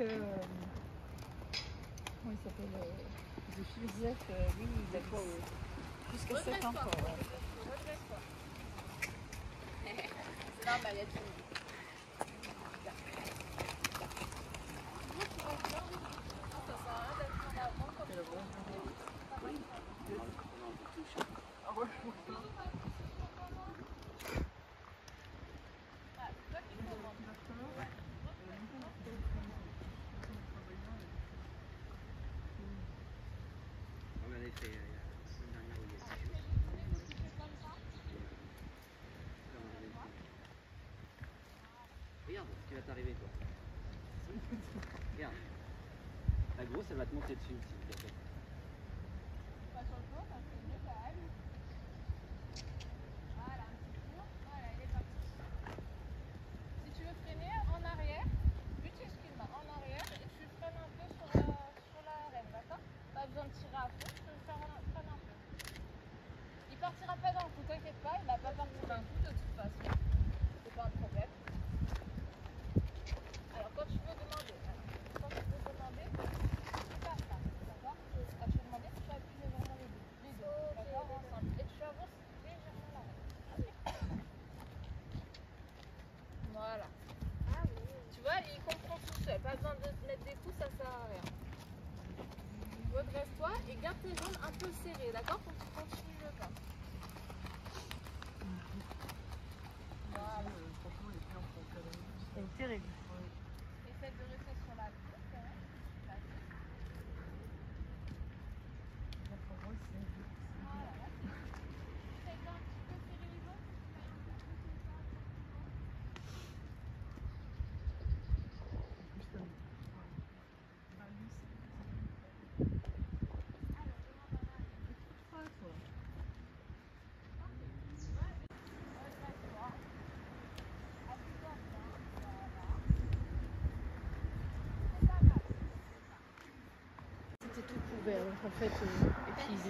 euh, comment il s'appelle euh, Joseph, euh, lui, il a quoi euh, Jusqu'à 7 ans. C'est normal, il y a tout. Euh. Regarde ce qui va t'arriver toi. Regarde. La grosse elle va te monter dessus ici. bientôt. Pas sur le dos, parce que c'est mieux quand même. Voilà, un petit tour. Voilà, il est parti. Si tu veux freiner en arrière, utilise main en arrière et tu freines un peu sur la, sur la rêve, d'accord Pas besoin de tirer à fond, tu peux le faire en freine un peu. Il partira pas d'un coup, t'inquiète pas, il va pas partir d'un coup de toute façon. C'est pas un problème. Alors quand tu veux demander, quand tu veux demander, c'est pas ça, d'accord? Quand tu veux demander, tu vas appuyer vraiment les deux, les deux, d'accord Ensemble. Et tu avances légèrement la. Voilà. Tu vois, il comprend tout seul. Pas besoin de mettre des coups, ça sert à rien. Redresse-toi et garde tes jambes un peu serrées, d'accord Pour que tu continues le pas. Voilà. C'est terrible. Essaie de rester sur la piste. hein. La piste. Voilà, là, c'est bon. Essaie d'un petit peu serrer les os. Redresse-toi. Appuie-toi bien. Voilà. C'est pas mal. Couvert, donc en fait, euh, et puis ils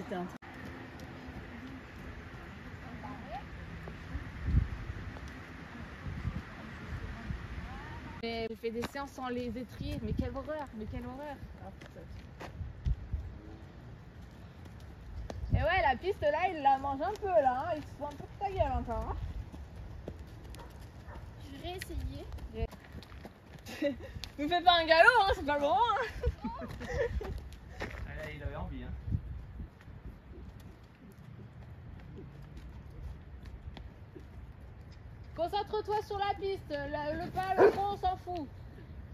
étaient des séances sans les étriers, mais quelle horreur, mais quelle horreur. Et ouais, la piste là, il la mange un peu là, hein. il se fout un peu de ta gueule encore. hein. Je vais réessayer. Nous fais pas un galop, hein, c'est pas le moment. hein. Ah, là, il avait envie hein. Concentre-toi sur la piste, le, le pas, le fond, on s'en fout.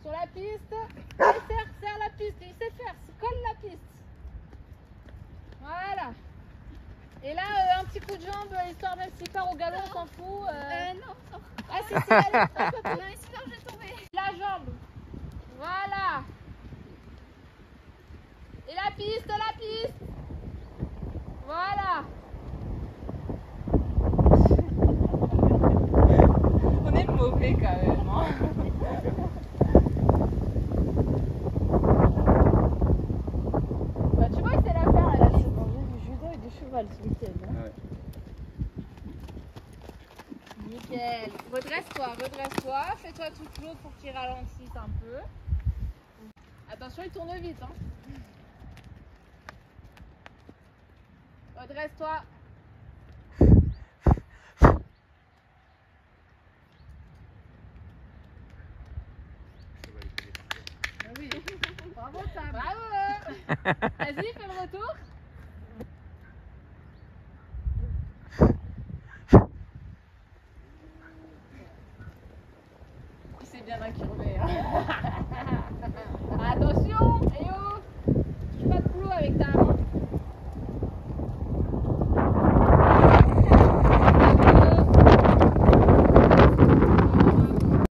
Sur la piste, serre, serre la piste, il sait faire, colle la piste. Voilà. Et là, euh, un petit coup de jambe, histoire même s'il part au galop, on s'en fout. euh. Euh, non, non. Ah si, si, allez. Non, sinon je vais tomber. La jambe. Voilà. Et la piste, la piste. Voilà. Quand même. hein. Bah, tu vois, c'est la faire, elle a J'ai mangé du judo et du cheval ce week-end. hein. Nickel. Redresse-toi, redresse-toi. Fais-toi toute l'eau pour qu'il ralentisse un peu. Attention, il tourne vite. Hein. Redresse-toi. Vas-y, fais le retour. Il s'est bien incurvé. Hein. Attention, et oh, touche pas de boulot avec ta